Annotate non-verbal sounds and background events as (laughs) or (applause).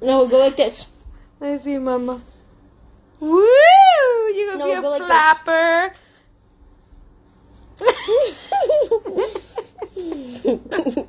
No, we'll go like this. Let's see, Mama. Woo! You gonna no, be we'll a go flapper. Like (laughs) (laughs)